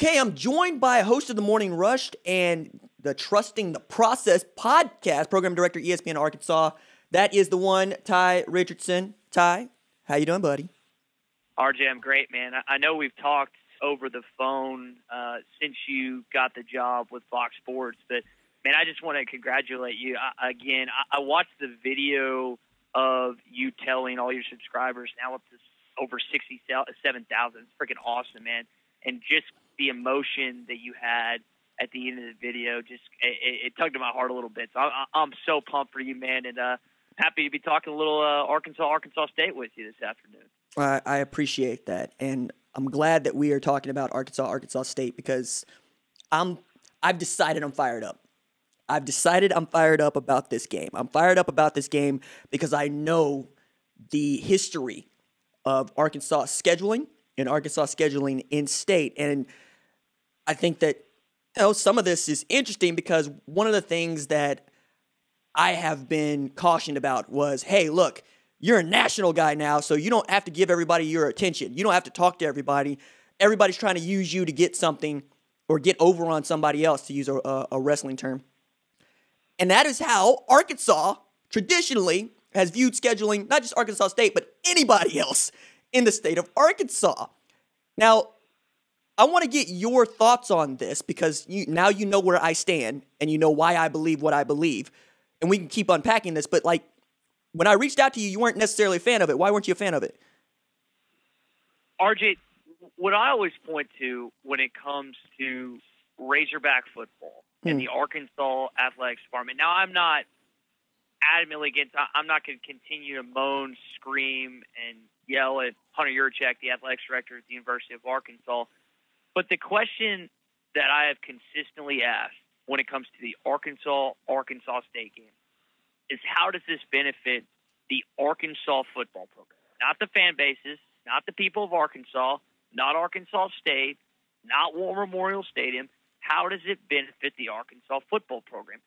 Okay, I'm joined by a host of the Morning Rush and the Trusting the Process podcast, program director ESPN Arkansas. That is the one, Ty Richardson. Ty, how you doing, buddy? RJ, I'm great, man. I know we've talked over the phone uh, since you got the job with Fox Sports, but man, I just want to congratulate you I, again. I, I watched the video of you telling all your subscribers now up to over sixty-seven thousand. It's freaking awesome, man! And just the emotion that you had at the end of the video just it, it tugged at my heart a little bit. So I, I'm so pumped for you, man, and uh, happy to be talking a little uh, Arkansas Arkansas State with you this afternoon. I, I appreciate that, and I'm glad that we are talking about Arkansas Arkansas State because I'm I've decided I'm fired up. I've decided I'm fired up about this game. I'm fired up about this game because I know the history of Arkansas scheduling and Arkansas scheduling in state. And I think that you know, some of this is interesting because one of the things that I have been cautioned about was hey, look, you're a national guy now, so you don't have to give everybody your attention. You don't have to talk to everybody. Everybody's trying to use you to get something or get over on somebody else, to use a, a wrestling term. And that is how Arkansas traditionally has viewed scheduling, not just Arkansas State, but anybody else in the state of Arkansas. Now, I want to get your thoughts on this because you, now you know where I stand and you know why I believe what I believe. And we can keep unpacking this, but like when I reached out to you, you weren't necessarily a fan of it. Why weren't you a fan of it? RJ, what I always point to when it comes to Razorback football and hmm. the Arkansas athletics department. Now, I'm not adamantly against. I'm not going to continue to moan, scream, and yell at Hunter Yurachek, the athletics director at the University of Arkansas. But the question that I have consistently asked when it comes to the Arkansas Arkansas State game is how does this benefit the Arkansas football program? Not the fan bases, not the people of Arkansas, not Arkansas State, not War Memorial Stadium how does it benefit the Arkansas football program?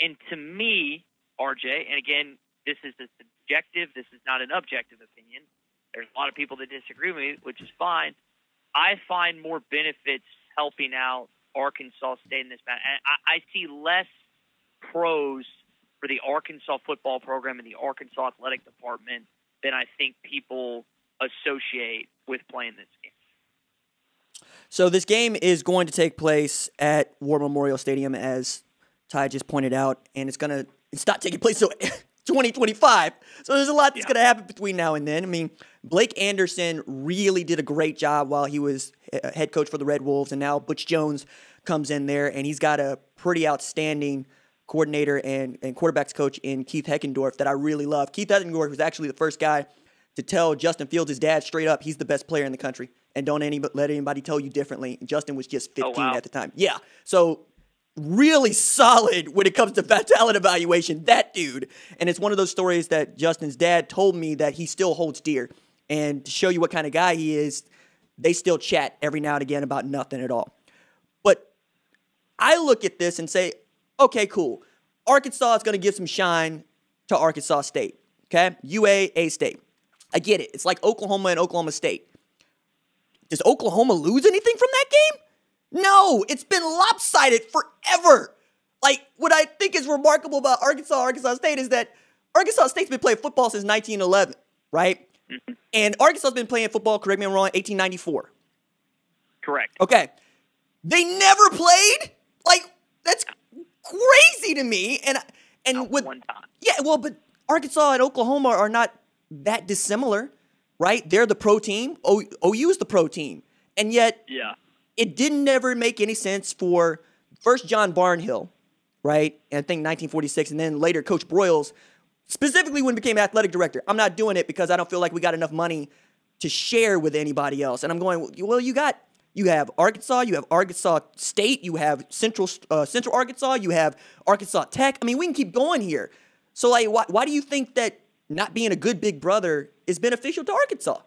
And to me, RJ, and again, this is a subjective, this is not an objective opinion. There's a lot of people that disagree with me, which is fine. I find more benefits helping out Arkansas State in this match. And I, I see less pros for the Arkansas football program and the Arkansas athletic department than I think people associate with playing this game. So this game is going to take place at War Memorial Stadium, as Ty just pointed out, and it's gonna it's not taking place until 2025. So there's a lot that's yeah. gonna happen between now and then. I mean, Blake Anderson really did a great job while he was uh, head coach for the Red Wolves, and now Butch Jones comes in there, and he's got a pretty outstanding coordinator and, and quarterbacks coach in Keith Heckendorf that I really love. Keith Heckendorf was actually the first guy to tell Justin Fields, his dad, straight up, he's the best player in the country and don't any, let anybody tell you differently. Justin was just 15 oh, wow. at the time. Yeah. So really solid when it comes to talent evaluation, that dude. And it's one of those stories that Justin's dad told me that he still holds dear. And to show you what kind of guy he is, they still chat every now and again about nothing at all. But I look at this and say, okay, cool. Arkansas is going to give some shine to Arkansas State. Okay? UA, A State. I get it. It's like Oklahoma and Oklahoma State. Does Oklahoma lose anything from that game? No, it's been lopsided forever. Like, what I think is remarkable about Arkansas, Arkansas State is that Arkansas State's been playing football since 1911, right? Mm-hmm. And Arkansas's been playing football, correct me if I'm wrong, 1894. Correct. Okay. They never played? Like, that's crazy to me. And and Not with one time. Yeah, well, but Arkansas and Oklahoma are not that dissimilar right? They're the pro team. O- OU is the pro team. And yet, yeah. it didn't ever make any sense for first John Barnhill, right? And I think 1946, and then later Coach Broyles, specifically when he became athletic director. I'm not doing it because I don't feel like we got enough money to share with anybody else. And I'm going, well, you got you have Arkansas, you have Arkansas State, you have Central uh, Central Arkansas, you have Arkansas Tech. I mean, we can keep going here. So, like, why, why do you think that not being a good big brother is beneficial to Arkansas?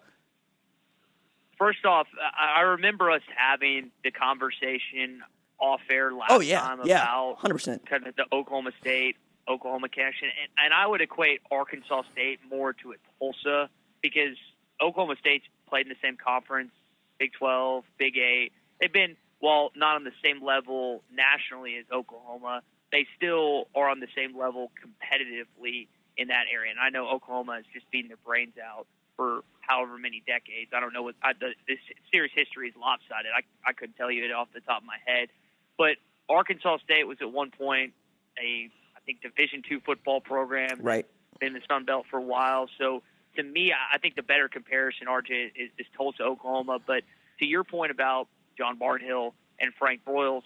First off, I remember us having the conversation off air last oh, yeah, time yeah, about 100%. kind of the Oklahoma State Oklahoma connection, and, and I would equate Arkansas State more to a Tulsa because Oklahoma State's played in the same conference, Big 12, Big 8. They've been while not on the same level nationally as Oklahoma, they still are on the same level competitively in that area. And I know Oklahoma has just beaten their brains out for however many decades. I don't know what I, the, this series history is lopsided. I I couldn't tell you it off the top of my head, but Arkansas State was at one point a I think Division two football program. Right. Been in the Sun Belt for a while, so to me, I think the better comparison, RJ, is, is Tulsa, Oklahoma. But to your point about John Barnhill and Frank Broyles,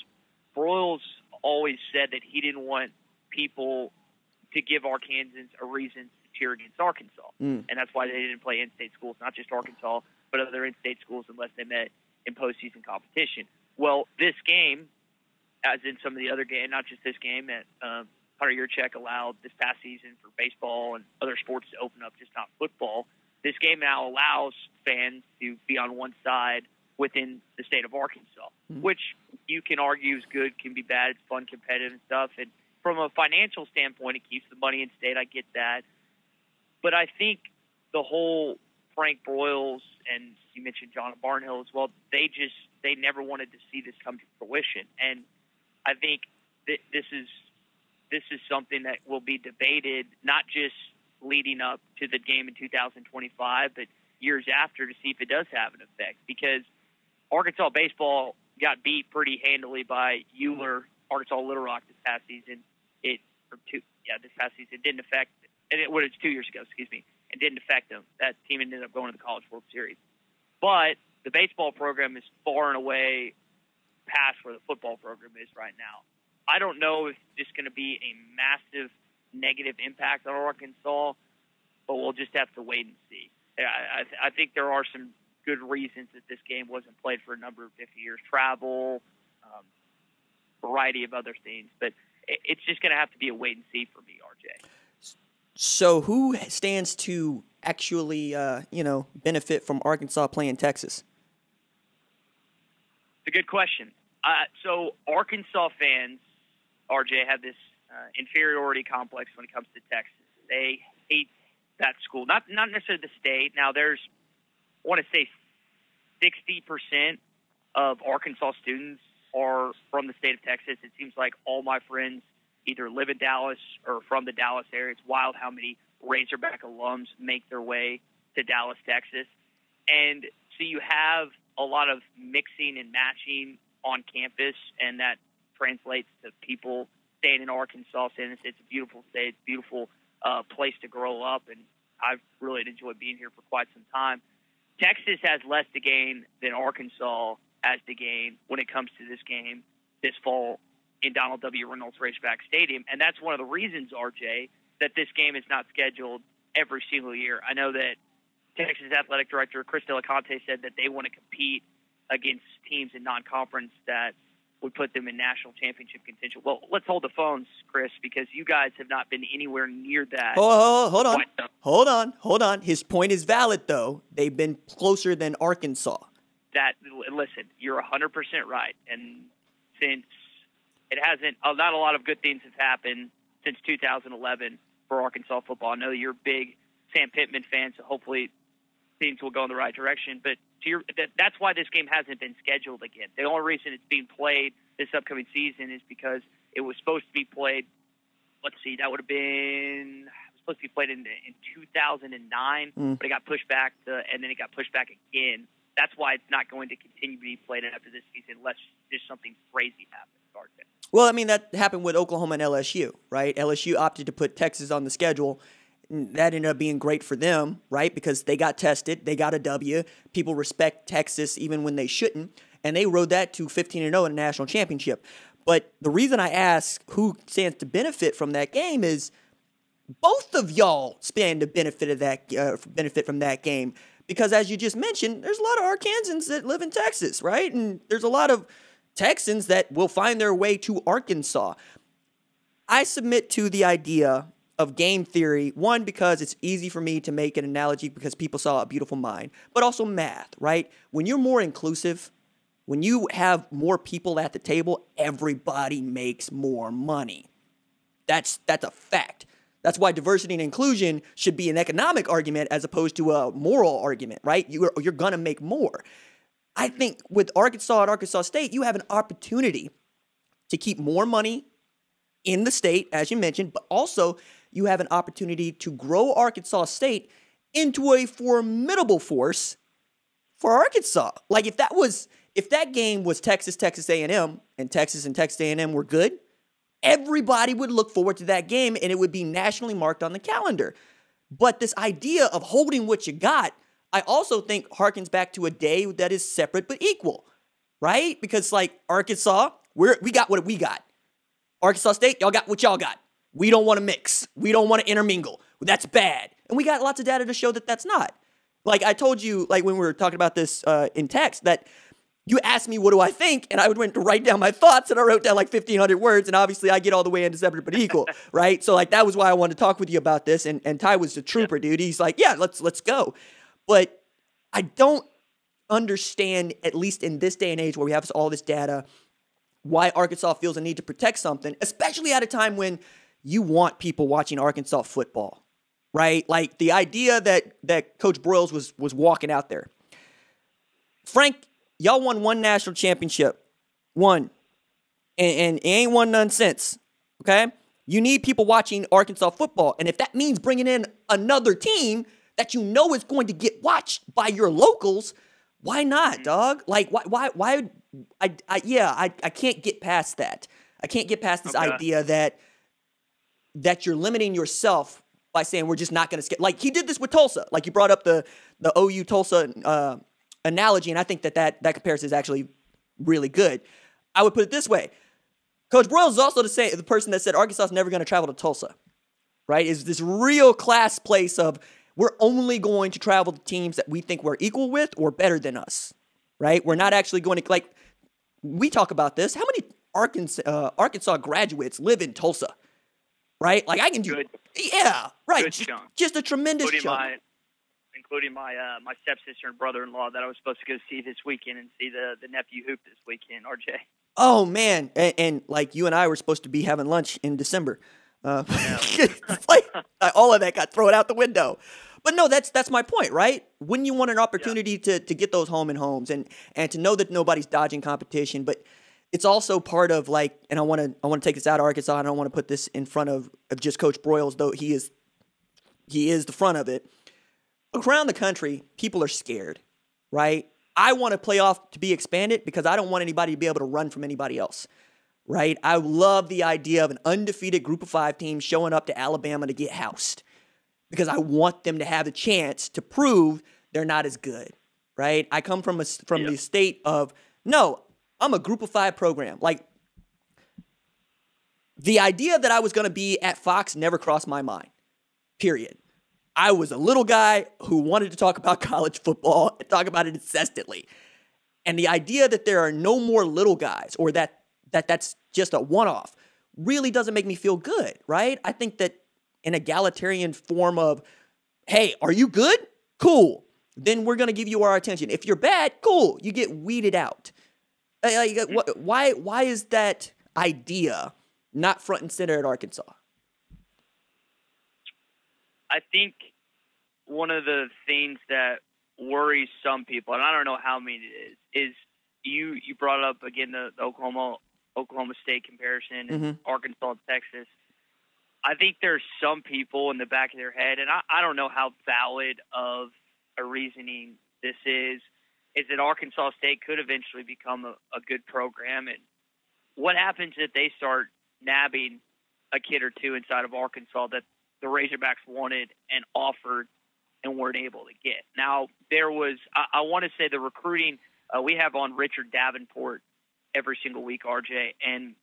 Broyles always said that he didn't want people to give Arkansans a reason to cheer against Arkansas, Mm. and that's why they didn't play in-state schools, not just Arkansas, but other in-state schools, unless they met in postseason competition. Well, this game, as in some of the other games, not just this game, that um, Hunter Yurachek allowed this past season for baseball and other sports to open up, just not football. This game now allows fans to be on one side within the state of Arkansas, Mhm. which you can argue is good, can be bad, it's fun, competitive and stuff. And from a financial standpoint, it keeps the money in state. I get that, but I think the whole Frank Broyles and you mentioned John Barnhill as well. They just they never wanted to see this come to fruition, and I think th- this is this is something that will be debated not just leading up to the game in 2025, but years after to see if it does have an effect. Because Arkansas baseball got beat pretty handily by Euler, Arkansas Little Rock this past season. It or two, yeah, this past season it didn't affect, and it was two years ago. Excuse me, it didn't affect them. That team ended up going to the College World Series, but the baseball program is far and away past where the football program is right now. I don't know if it's going to be a massive negative impact on Arkansas, but we'll just have to wait and see. I, I, I think there are some good reasons that this game wasn't played for a number of different years travel, um, variety of other things. But it, it's just going to have to be a wait and see for me, RJ. So who stands to actually, uh, you know, benefit from Arkansas playing Texas? It's a good question. Uh, so Arkansas fans, RJ, have this uh, inferiority complex when it comes to Texas. They hate that school, not not necessarily the state. Now, there's, I want to say, sixty percent of Arkansas students are from the state of Texas. It seems like all my friends either live in Dallas or from the Dallas area. It's wild how many Razorback alums make their way to Dallas, Texas, and so you have a lot of mixing and matching on campus, and that translates to people staying in Arkansas, saying it's, it's a beautiful state, it's a beautiful uh, place to grow up, and I've really enjoyed being here for quite some time. Texas has less to gain than Arkansas has to gain when it comes to this game this fall in Donald W. Reynolds Razorback Stadium, and that's one of the reasons, RJ, that this game is not scheduled every single year. I know that Texas Athletic Director Chris Del Conte said that they want to compete against teams in non-conference that would put them in national championship contention. Well, let's hold the phones, Chris, because you guys have not been anywhere near that. Oh, hold on. Hold on. Hold on. His point is valid, though. They've been closer than Arkansas. That listen, you're 100% right, and since it hasn't, uh, not a lot of good things have happened since 2011 for Arkansas football. I know you're a big Sam Pittman fan, so hopefully things will go in the right direction. But to your, that, that's why this game hasn't been scheduled again. The only reason it's being played this upcoming season is because it was supposed to be played. Let's see, that would have been supposed to be played in in 2009, Mm. but it got pushed back to, and then it got pushed back again. That's why it's not going to continue to be played after this season, unless just something crazy happens. Well, I mean, that happened with Oklahoma and LSU, right? LSU opted to put Texas on the schedule. That ended up being great for them, right? Because they got tested, they got a W. People respect Texas even when they shouldn't, and they rode that to 15 and 0 in a national championship. But the reason I ask who stands to benefit from that game is both of y'all stand to benefit of that uh, benefit from that game because as you just mentioned there's a lot of arkansans that live in texas right and there's a lot of texans that will find their way to arkansas i submit to the idea of game theory one because it's easy for me to make an analogy because people saw a beautiful mind but also math right when you're more inclusive when you have more people at the table everybody makes more money that's that's a fact. That's why diversity and inclusion should be an economic argument as opposed to a moral argument, right? You're you're gonna make more. I think with Arkansas at Arkansas State, you have an opportunity to keep more money in the state, as you mentioned, but also you have an opportunity to grow Arkansas State into a formidable force for Arkansas. Like if that was if that game was Texas Texas A&M and Texas and Texas A&M were good, everybody would look forward to that game and it would be nationally marked on the calendar. But this idea of holding what you got, I also think harkens back to a day that is separate but equal, right? Because like Arkansas, we're we got what we got. Arkansas State, y'all got what y'all got. We don't want to mix. We don't want to intermingle. That's bad. And we got lots of data to show that that's not. Like I told you, like when we were talking about this uh, in text, that you asked me what do I think, and I would went to write down my thoughts, and I wrote down like fifteen hundred words, and obviously I get all the way into separate but equal, right? So like that was why I wanted to talk with you about this, and and Ty was a trooper, dude. He's like, yeah, let's let's go, but I don't understand, at least in this day and age where we have all this data, why Arkansas feels a need to protect something, especially at a time when you want people watching Arkansas football, right? Like the idea that that Coach Broyles was was walking out there. Frank, y'all won one national championship, one, and, and it ain't won none since. Okay, you need people watching Arkansas football, and if that means bringing in another team that you know is going to get watched by your locals, why not, mm-hmm. dog? Like, why, why, why? I, I yeah, I, I can't get past that. I can't get past this Okay. idea that that you're limiting yourself by saying we're just not going to skip. Like he did this with Tulsa. Like you brought up the the OU Tulsa uh, analogy, and I think that that that comparison is actually really good. I would put it this way: Coach Broyles is also the same the person that said Arkansas is never going to travel to Tulsa. Right? Is this real class place of we're only going to travel to teams that we think we're equal with or better than us. Right? We're not actually going to like. We talk about this. How many Arkansas uh, Arkansas graduates live in Tulsa? Right? Like I can do. Good. Yeah. Right. Just, just a tremendous including chunk. my including my uh, my stepsister and brother-in-law that I was supposed to go see this weekend and see the the nephew hoop this weekend. RJ. Oh man, and, and like you and I were supposed to be having lunch in December. Uh, it's like all of that got thrown out the window. But no, that's that's my point, right? When you want an opportunity to to get those home and homes and and to know that nobody's dodging competition, but it's also part of like, and I want to I want to take this out of Arkansas. I don't want to put this in front of, of just Coach Broyles, though he is he is the front of it. Around the country, people are scared, right? I want a playoff to be expanded because I don't want anybody to be able to run from anybody else, right? I love the idea of an undefeated group of five team showing up to Alabama to get housed because I want them to have a chance to prove they're not as good, right? I come from a from Yeah. the state of no, I'm a group of five program. Like the idea that I was going to be at Fox never crossed my mind. Period. I was a little guy who wanted to talk about college football and talk about it incessantly. And the idea that there are no more little guys or that that that's just a one-off really doesn't make me feel good, right? I think that an egalitarian form of hey, are you good? Cool. Then we're going to give you our attention. If you're bad, cool. You get weeded out. Like, wh- why why is that idea not front and center at Arkansas? I think one of the things that worries some people, and I don't know how many it is, is you you brought up again the, the Oklahoma Oklahoma State comparison and Mhm. Arkansas Texas. I think there's some people in the back of their head, and I, I don't know how valid of a reasoning this is, is that Arkansas State could eventually become a, a good program. And what happens if they start nabbing a kid or two inside of Arkansas that the Razorbacks wanted and offered and weren't able to get? Now, there was, I, I want to say the recruiting, uh, we have on Richard Davenport every single week, RJ, and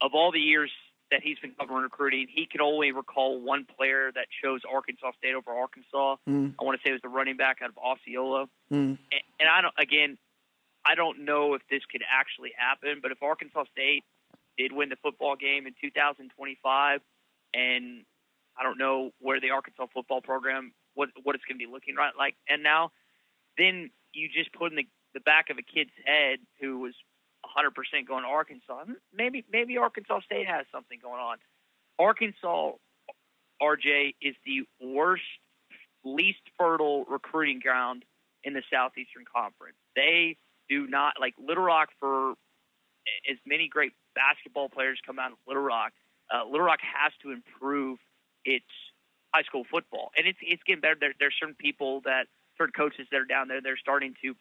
of all the years that he's been covering recruiting, he can only recall one player that chose Arkansas State over Arkansas. Mm, I want to say it was the running back out of Osceola. mm, And, and I don't, again, I don't know if this could actually happen, but if Arkansas State did win the football game in 2025, and I don't know where the Arkansas football program, what what it's going to be looking right like, and now, then you just put in the the back of a kid's head who was 100% going to Arkansas. Maybe maybe Arkansas State has something going on. Arkansas, RJ, is the worst, least fertile recruiting ground in the Southeastern Conference. They do not like Little Rock for as many great basketball players come out of Little Rock. Uh, Little Rock has to improve its high school football, and it's it's getting better. There, there's certain people that certain coaches that are down there. They're starting to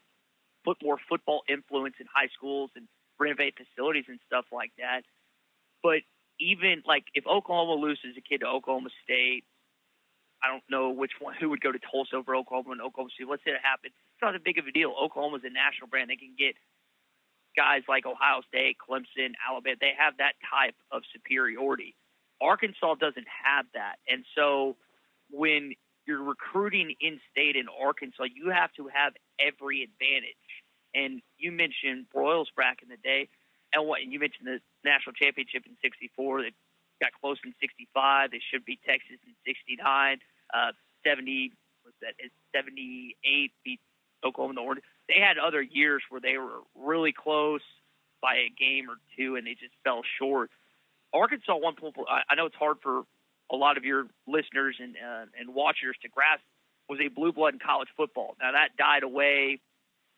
put more football influence in high schools and renovate facilities and stuff like that. But even like if Oklahoma loses a kid to Oklahoma State, I don't know which one who would go to Tulsa over Oklahoma and Oklahoma State. Let's say it happens. It's not that big of a deal. Oklahoma's a national brand. They can get guys like Ohio State, Clemson, Alabama. They have that type of superiority. Arkansas doesn't have that. And so when you're recruiting in state in Arkansas, you have to have every advantage. And you mentioned Broyles back in the day, and what you mentioned the national championship in '64. They got close in '65. They should be Texas in '69. Uh, 70 was that? 78 beat Oklahoma the Orange. They had other years where they were really close by a game or two, and they just fell short. Arkansas one point. I know it's hard for a lot of your listeners and uh, and watchers to grasp was a blue blood in college football. Now that died away.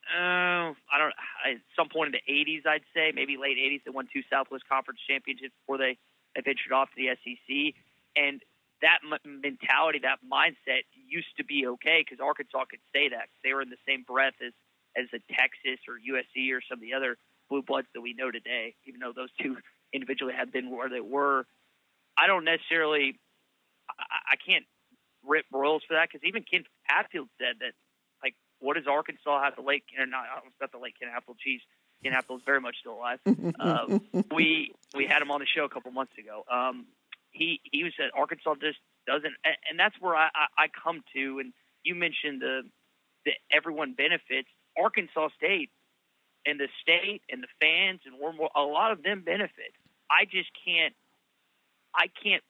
Uh, I don't. At some point in the '80s, I'd say maybe late '80s, they won two Southwest Conference championships before they, they ventured off to the SEC. And that m- mentality, that mindset, used to be okay because Arkansas could say that they were in the same breath as as a Texas or USC or some of the other blue bloods that we know today. Even though those two individually have been where they were, I don't necessarily, I, I can't rip Broyles for that because even Ken Hatfield said that, what does Arkansas have to Lake, or not, not the Lake geez, Ken Hatfield is very much still alive. uh, we we had him on the show a couple months ago. Um, he he was said Arkansas just doesn't, and, and that's where I, I, I come to. And you mentioned the that everyone benefits. Arkansas State and the state and the fans and more, a lot of them benefit. I just can't I can't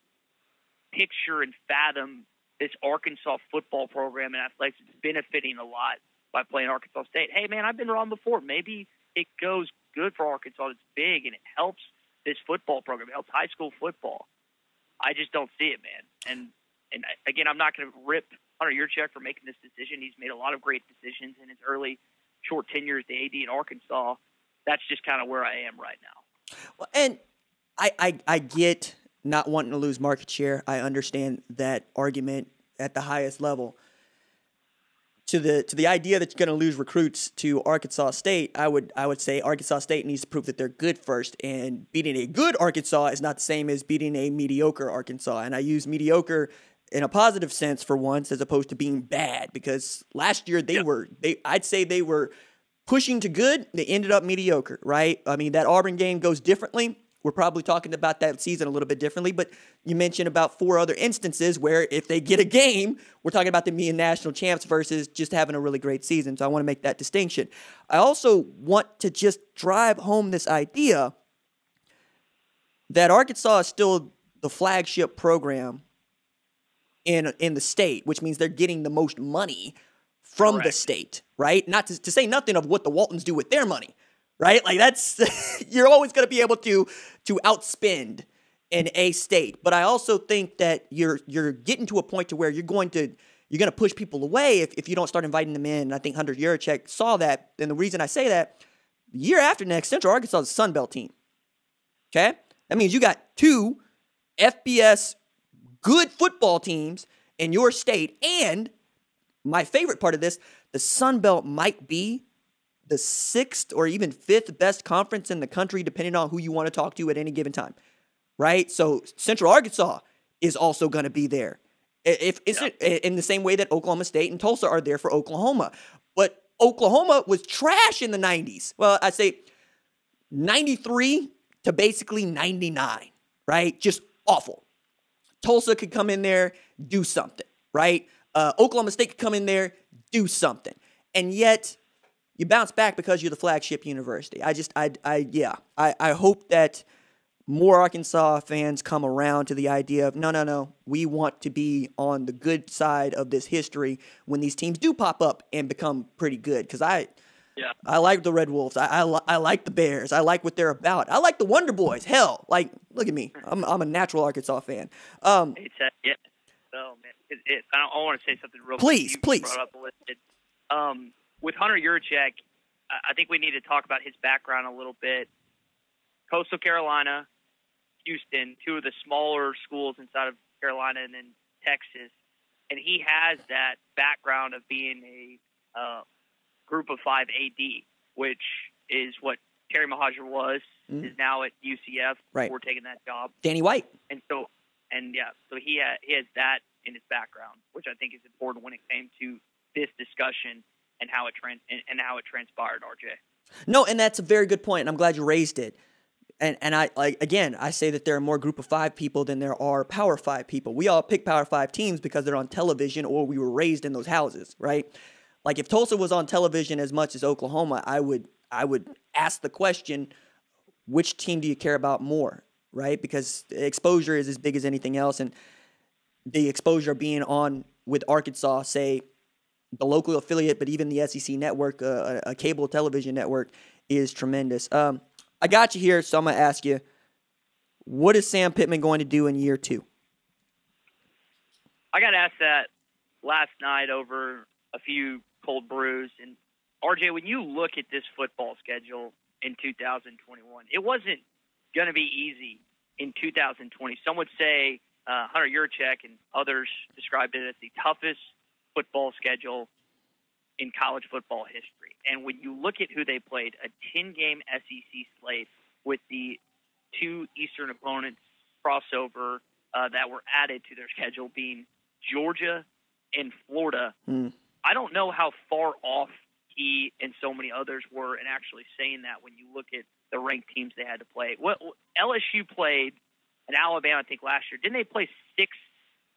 picture and fathom this Arkansas football program and athletics is benefiting a lot by playing Arkansas State. Hey, man, I've been wrong before. Maybe it goes good for Arkansas. It's big and it helps this football program. It helps high school football. I just don't see it, man. And and again, I'm not going to rip Hunter Yurachek for making this decision. He's made a lot of great decisions in his early short tenure as the AD in Arkansas. That's just kind of where I am right now. Well, and I, I I get not wanting to lose market share. I understand that argument at the highest level. To the to the idea that you're going to lose recruits to Arkansas State, I would I would say Arkansas State needs to prove that they're good first, and beating a good Arkansas is not the same as beating a mediocre Arkansas. And I use mediocre in a positive sense for once, as opposed to being bad, because last year they were they I'd say they were pushing to good. They ended up mediocre, right? I mean that Auburn game goes differently we're probably talking about that season a little bit differently, but you mentioned about four other instances where if they get a game, we're talking about them being national champs versus just having a really great season. So I want to make that distinction. I also want to just drive home this idea that Arkansas is still the flagship program in in the state, which means they're getting the most money from Correct. the state, right? Not to, to say nothing of what the Waltons do with their money right? Like that's you're always going to be able to to outspend in a state. But I also think that you're you're getting to a point to where you're going to you're going to push people away if, if you don't start inviting them in. And I think Hunter Yurachek saw that. And the reason I say that, year after next, Central Arkansas is a Sun Belt team. Okay? That means you got two FBS good football teams in your state. And my favorite part of this, the Sun Belt might be the sixth or even fifth best conference in the country, depending on who you want to talk to at any given time, right? So Central Arkansas is also going to be there. If yeah. in the same way that Oklahoma State and Tulsa are there for Oklahoma, but Oklahoma was trash in the 90s. Well, I say 93 to basically 99, right? Just awful. Tulsa could come in there, do something, right? Uh, Oklahoma State could come in there, do something. And yet, you bounce back because you're the flagship university. I just, I, I, yeah, I, I hope that more Arkansas fans come around to the idea of no, no, no, we want to be on the good side of this history when these teams do pop up and become pretty good. Because I, yeah. I like the Red Wolves. I, I, I, like the Bears. I like what they're about. I like the Wonder Boys. Hell, like look at me. I'm I'm a natural Arkansas fan. Um, it's a, yeah. Oh man, it, it, I, I want to say something real. Please, please. Um, with Hunter Yurachek, I think we need to talk about his background a little bit. Coastal Carolina, Houston, two of the smaller schools inside of Carolina, and then Texas. And he has that background of being a uh, group of five AD, which is what Terry Mohajir was, mm. is now at UCF right. before taking that job. Danny White. And so, and yeah, so he, ha- he has that in his background, which I think is important when it came to this discussion and how it trans- and how it transpired, RJ. No, and that's a very good point, and I'm glad you raised it. And and I like again, I say that there are more group of five people than there are power five people. We all pick power five teams because they're on television or we were raised in those houses, right? Like if Tulsa was on television as much as Oklahoma, I would I would ask the question, which team do you care about more, right? Because exposure is as big as anything else, and the exposure being on with Arkansas, say the local affiliate, but even the SEC network, uh, a, cable television network, is tremendous. Um, I got you here, so I'm going to ask you what is Sam Pittman going to do in year two? I got asked that last night over a few cold brews. And RJ, when you look at this football schedule in 2021, it wasn't going to be easy in 2020. Some would say uh, Hunter Yurachek and others described it as the toughest football schedule in college football history. And when you look at who they played, a 10 game SEC slate with the two Eastern opponents crossover uh, that were added to their schedule being Georgia and Florida. Mm. I don't know how far off he and so many others were in actually saying that when you look at the ranked teams they had to play. What LSU played and Alabama, I think last year, didn't they play six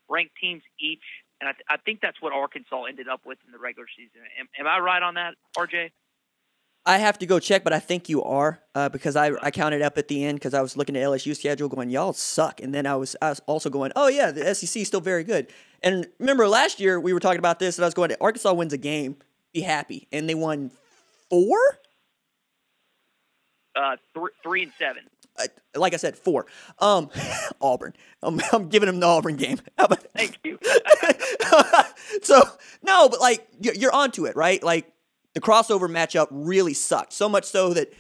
ranked teams each? And I, th- I think that's what Arkansas ended up with in the regular season. Am, am I right on that, RJ? I have to go check, but I think you are uh, because I, I counted up at the end because I was looking at LSU schedule going, y'all suck. And then I was, I was also going, oh, yeah, the SEC is still very good. And remember last year we were talking about this and I was going, Arkansas wins a game, be happy. And they won four? Uh, th- three and seven like I said, four. Um, Auburn. I'm, I'm, giving him the Auburn game. Thank you. so no, but like you're, you're onto it, right? Like the crossover matchup really sucked. So much so that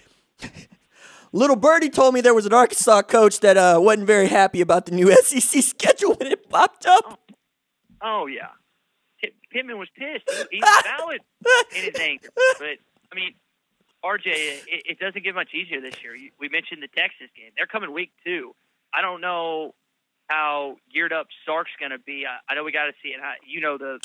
little birdie told me there was an Arkansas coach that uh, wasn't very happy about the new SEC schedule when it popped up. Oh, oh yeah, Pittman was pissed. He, he was valid in his anger, but I mean RJ, it, it doesn't get much easier this year. We mentioned the Texas game; they're coming week two. I don't know how geared up Sark's going to be. I, I know we got to see it. You know the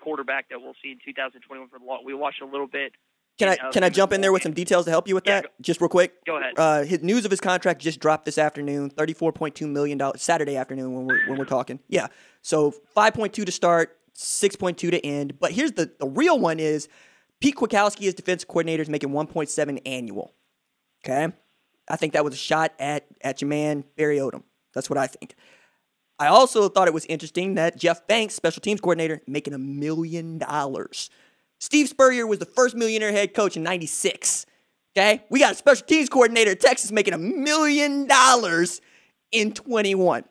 quarterback that we'll see in 2021 for the law. We watched a little bit. Can I can I jump in there with some details to help you with yeah, that? Go, just real quick. Go ahead. Uh, his news of his contract just dropped this afternoon. Thirty-four point two million dollars Saturday afternoon when we're when we're talking. Yeah. So five point two to start, six point two to end. But here's the the real one is Pete Kwiatkowski as defense coordinator is making 1.7 annual. Okay, I think that was a shot at at your man Barry Odom. That's what I think. I also thought it was interesting that Jeff Banks, special teams coordinator, making a million dollars. Steve Spurrier was the first millionaire head coach in '96. Okay, we got a special teams coordinator at Texas making a million dollars in 21.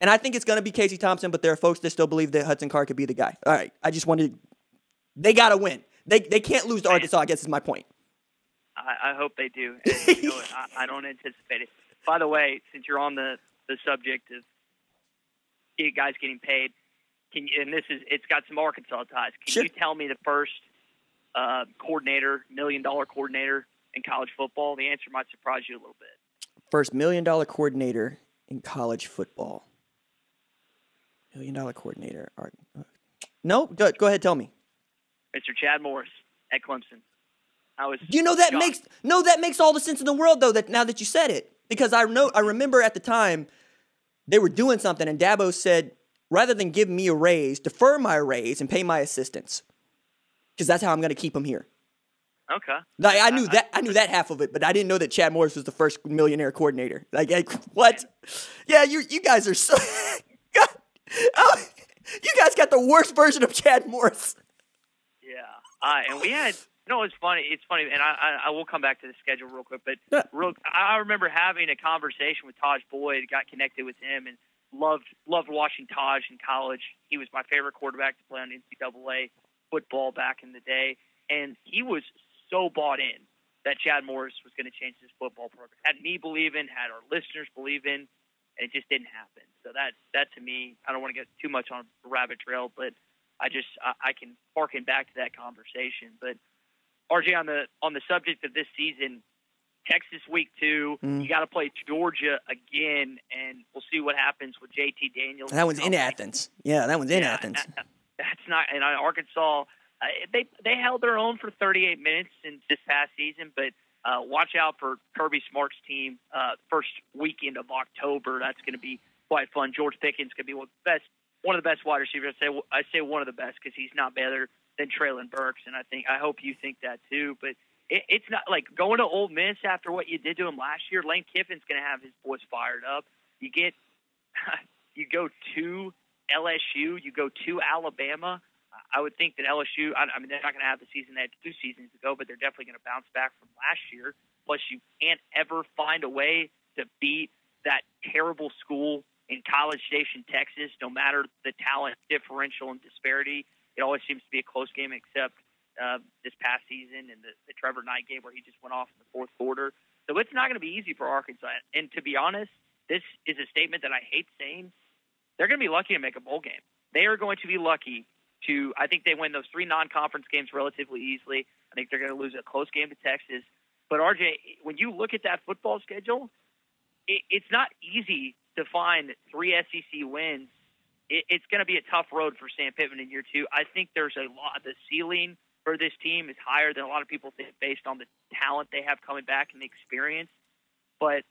And I think it's going to be Casey Thompson, but there are folks that still believe that Hudson Card could be the guy. All right, I just wanted, they got to win. They they can't lose to Arkansas. I guess is my point. I, I hope they do. And, you know, I, I don't anticipate it. By the way, since you're on the the subject of guys getting paid, can you, and this is it's got some Arkansas ties. Can sure. you tell me the first uh, coordinator, million dollar coordinator in college football? The answer might surprise you a little bit. First million dollar coordinator in college football. Million dollar coordinator. No, go, go ahead. Tell me. Mr. Chad Morris at Clemson. I was You know that shocked. makes no that makes all the sense in the world though that now that you said it because I know I remember at the time they were doing something and Dabo said rather than give me a raise, defer my raise and pay my assistants because that's how I'm going to keep them here. Okay. Like, I knew that I knew that half of it, but I didn't know that Chad Morris was the first millionaire coordinator. Like, like what? Yeah, you you guys are so. oh, you guys got the worst version of Chad Morris. Uh, and we had, you know, it's funny. It's funny, and I, I, I will come back to the schedule real quick. But real, I remember having a conversation with Tajh Boyd. Got connected with him, and loved loved watching Tajh in college. He was my favorite quarterback to play on NCAA football back in the day. and he was so bought in that Chad Morris was going to change this football program. Had me believe in, had our listeners believe in, and it just didn't happen. So that that to me, I don't want to get too much on the rabbit trail, but I just I, I can harken back to that conversation. But RJ on the on the subject of this season, Texas week two, Mm. you got to play Georgia again, and we'll see what happens with JT Daniels. That one's in Athens. Yeah, that one's in Yeah, Athens. uh, That's not, and Arkansas, uh, they they held their own for 38 minutes in this past season, but uh, watch out for Kirby Smart's team. Uh, first weekend of October, that's going to be quite fun. George Pickens could be one of the best, one of the best wide receivers. I say I say one of the best because he's not better than Treylon Burks, and I think I hope you think that too. But it, it's not like going to Ole Miss after what you did to him last year. Lane Kiffin's going to have his boys fired up. You get you go to LSU, you go to Alabama. I would think that LSU. I, I mean, they're not going to have the season they had two seasons ago, but they're definitely going to bounce back from last year. Plus, you can't ever find a way to beat that terrible school in College Station, Texas. No matter the talent differential and disparity, it always seems to be a close game, except uh, this past season and the, the Trevor Knight game where he just went off in the fourth quarter. So it's not going to be easy for Arkansas. And to be honest, this is a statement that I hate saying. They're going to be lucky to make a bowl game. They are going to be lucky to. I think they win those three non-conference games relatively easily. I think they're going to lose a close game to Texas. But RJ, when you look at that football schedule, it, it's not easy to find three SEC wins. It, it's going to be a tough road for Sam Pittman in year two. I think there's a lot. The ceiling for this team is higher than a lot of people think based on the talent they have coming back and the experience. But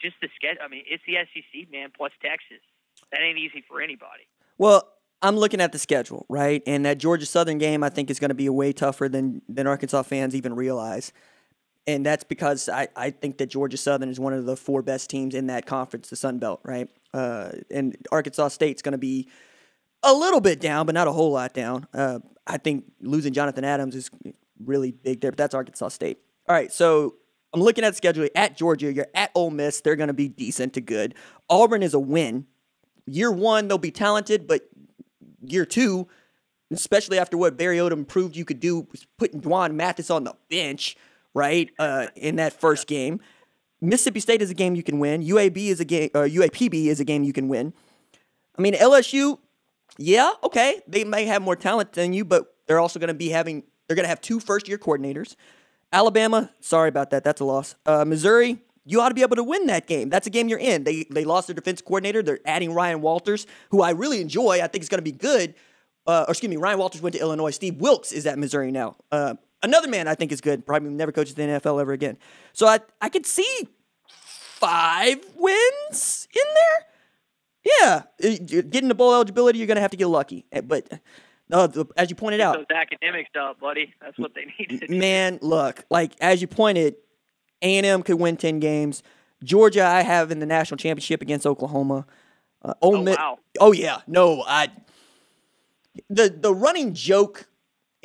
just the schedule. I mean, it's the SEC, man, plus Texas. That ain't easy for anybody. Well, I'm looking at the schedule, right? And that Georgia Southern game, I think, is going to be way tougher than than Arkansas fans even realize. And that's because I, I think that Georgia Southern is one of the four best teams in that conference, the Sun Belt, right? Uh, and Arkansas State's going to be a little bit down, but not a whole lot down. Uh, I think losing Jonathan Adams is really big there, but that's Arkansas State. All right, so I'm looking at schedule at Georgia. You're at Ole Miss. They're going to be decent to good. Auburn is a win. Year one, they'll be talented, but year two, especially after what Barry Odom proved you could do, putting Dwan Mathis on the bench, right, uh, in that first game. Mississippi State is a game you can win. UAB is a game. Uh, UAPB is a game you can win. I mean, LSU, yeah, okay, they may have more talent than you, but they're also going to be having. They're going to have two first-year coordinators. Alabama, sorry about that, that's a loss. Uh, Missouri, you ought to be able to win that game. That's a game you're in. They they lost their defense coordinator. They're adding Ryan Walters, who I really enjoy. I think is going to be good. Uh, or excuse me, Ryan Walters went to Illinois. Steve Wilks is at Missouri now. Uh, another man I think is good. Probably never coaches the NFL ever again. So I I could see five wins in there. Yeah, getting the bowl eligibility, you're going to have to get lucky. Uh, But uh, as you pointed out, Those academics up, buddy. That's what they needed. man, look, like as you pointed, A and M could win ten games. Georgia, I have in the national championship against Oklahoma. Uh, Ole Oh, Miss- wow. oh yeah, no, I. The the running joke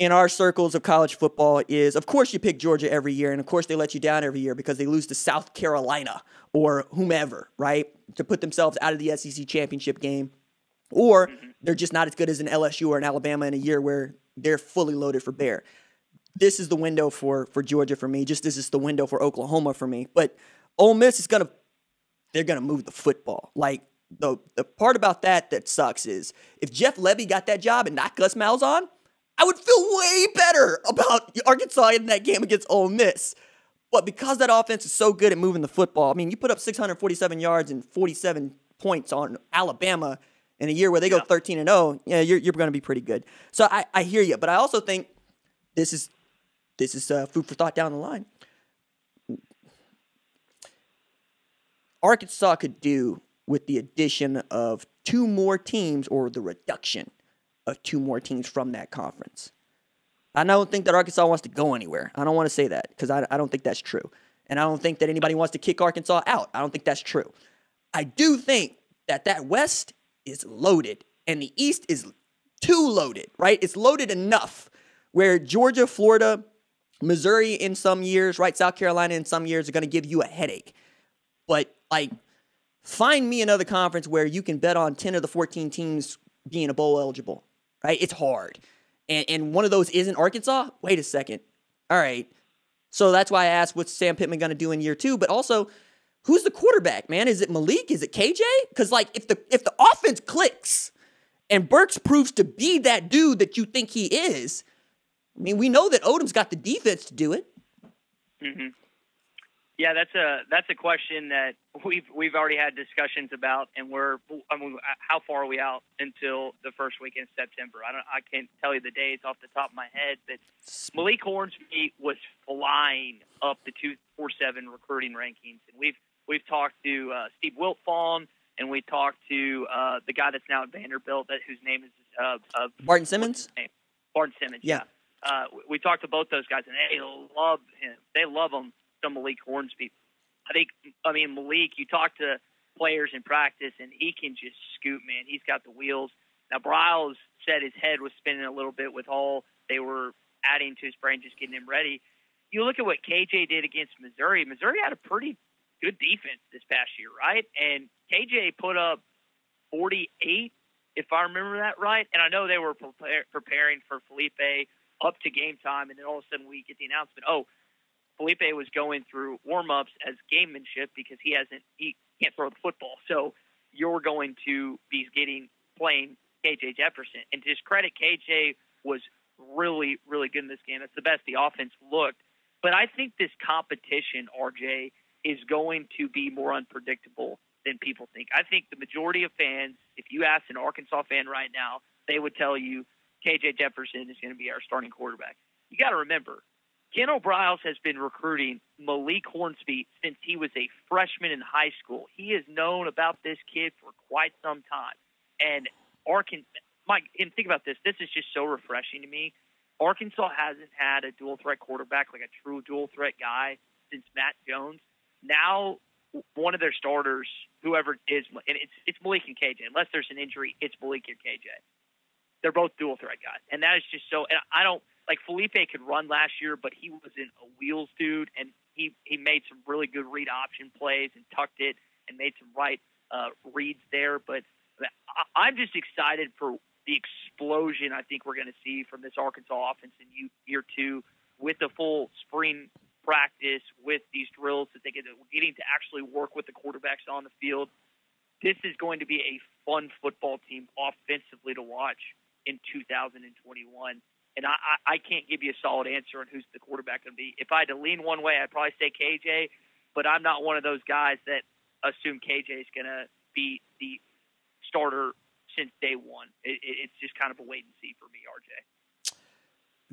in our circles of college football is, of course, you pick Georgia every year, and of course they let you down every year because they lose to South Carolina or whomever, right, to put themselves out of the SEC championship game or mm-hmm. they're just not as good as an LSU or an Alabama in a year where they're fully loaded for bear. This is the window for for Georgia for me. Just this is the window for Oklahoma for me. But Ole Miss is gonna they're gonna move the football. Like the the part about that that sucks is if Jeff Lebby got that job and not Gus Malzahn, I would feel way better about Arkansas in that game against Ole Miss. But because that offense is so good at moving the football, I mean, you put up 647 yards and 47 points on Alabama in a year where they go 13 and 0. Yeah, you're, you're going to be pretty good. So I, I hear you, but I also think this is this is uh, food for thought down the line. Arkansas could do with the addition of two more teams or the reduction of two more teams from that conference. I don't think that Arkansas wants to go anywhere. I don't want to say that because I, I don't think that's true. And I don't think that anybody wants to kick Arkansas out. I don't think that's true. I do think that that West is loaded and the East is too loaded, right? It's loaded enough where Georgia, Florida, Missouri in some years, right? South Carolina in some years are going to give you a headache. But like, find me another conference where you can bet on 10 of the 14 teams being a bowl eligible, right? It's hard. and, and one of those isn't Arkansas, wait a second. All right. So that's why I asked what's Sam Pittman going to do in year two, but also who's the quarterback, man? Is it Malik? Is it KJ? Because like if the if the offense clicks and Burks proves to be that dude that you think he is, I mean, we know that Odom's got the defense to do it. Mm-hmm. Yeah, that's a that's a question that we've we've already had discussions about, and we're I mean, how far are we out until the first week in September? I don't I can't tell you the dates off the top of my head, but Malik Hornsby was flying up the two four seven recruiting rankings, and we've we've talked to uh, Steve Wiltfong, and we talked to uh, the guy that's now at Vanderbilt, that whose name is uh, uh, Barton Simmons. Barton Simmons. Yeah. Uh, we talked to both those guys, and they love him. They love him to Malik Hornsby. I think, I mean, Malik, you talk to players in practice, and he can just scoot, man. He's got the wheels. Now, Briles said his head was spinning a little bit with all they were adding to his brain, just getting him ready. You look at what KJ did against Missouri. Missouri had a pretty good defense this past year, right? And KJ put up 48, if I remember that right. And I know they were prepare, preparing for Feleipe up to game time, and then all of a sudden we get the announcement, oh, Feleipe was going through warm-ups as gamemanship because he hasn't he can't throw the football. So you're going to be getting playing KJ Jefferson. And to his credit, KJ was really, really good in this game. That's the best the offense looked. But I think this competition, RJ, is going to be more unpredictable than people think. I think the majority of fans, if you ask an Arkansas fan right now, they would tell you KJ Jefferson is going to be our starting quarterback. You got to remember, Kendall Briles has been recruiting Malik Hornsby since he was a freshman in high school. He has known about this kid for quite some time. And Arkansas, Mike, and think about this. This is just so refreshing to me. Arkansas hasn't had a dual threat quarterback, like a true dual threat guy, since Matt Jones. Now, one of their starters, whoever is, and it's it's Malik and KJ. Unless there's an injury, it's Malik and KJ. They're both dual threat guys, and that is just so. And I don't like Feleipe could run last year, but he wasn't a wheels dude, and he he made some really good read option plays and tucked it and made some right uh, reads there. But I, I'm just excited for the explosion I think we're going to see from this Arkansas offense in year two with the full spring practice, with these drills that they get getting to actually work with the quarterbacks on the field. This is going to be a fun football team offensively to watch in 2021. And I, I can't give you a solid answer on who's the quarterback going to be. If I had to lean one way, I'd probably say KJ, but I'm not one of those guys that assume KJ is going to be the starter since day one. It, it's just kind of a wait and see for me, RJ.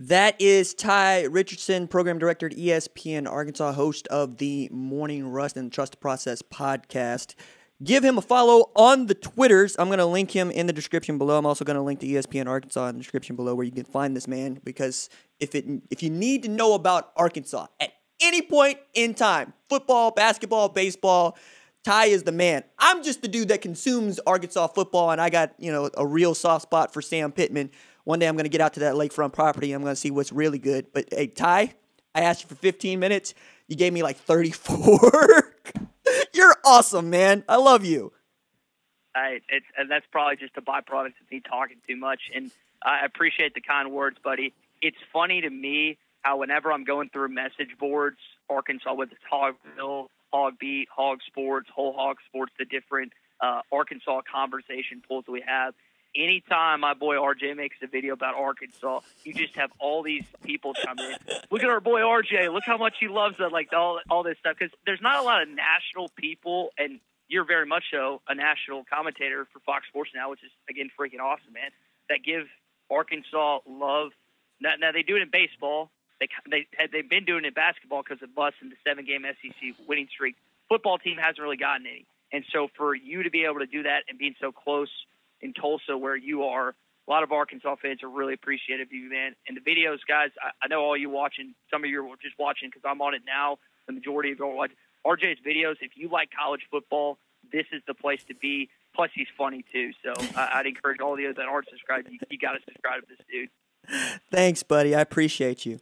That is Ty Richardson, program director at ESPN Arkansas, host of the Morning Rust and Trust Process podcast. Give him a follow on the Twitters. I'm going to link him in the description below. I'm also going to link to ESPN Arkansas in the description below where you can find this man because if it if you need to know about Arkansas at any point in time, football, basketball, baseball, Ty is the man. I'm just the dude that consumes Arkansas football and I got, you know, a real soft spot for Sam Pittman. One day I'm going to get out to that lakefront property. I'm going to see what's really good. But hey, Ty, I asked you for 15 minutes. You gave me like 34. You're awesome, man. I love you. I, and that's probably just a byproduct of me talking too much. And I appreciate the kind words, buddy. It's funny to me how whenever I'm going through message boards, Arkansas with its Hogville, Hog Beat, Hog Sports, Whole Hog Sports, the different uh, Arkansas conversation pools that we have – anytime my boy RJ makes a video about Arkansas, you just have all these people come in. Look at our boy RJ. Look how much he loves it. Like all all this stuff because there's not a lot of national people, and you're very much so a national commentator for Fox Sports now, which is again freaking awesome, man. That give Arkansas love. Now, now they do it in baseball. They they they've been doing it in basketball because of us and the seven game SEC winning streak. Football team hasn't really gotten any, and so for you to be able to do that and being so close in Tulsa where you are. A lot of Arkansas fans are really appreciative of you, man. And the videos, guys, I, I know all you watching. Some of you are just watching because I'm on it now. The majority of you are watching RJ's videos. If you like college football, this is the place to be. Plus, he's funny too. So I, I'd encourage all of you that aren't subscribed. You, you got to subscribe to this dude. Thanks, buddy. I appreciate you.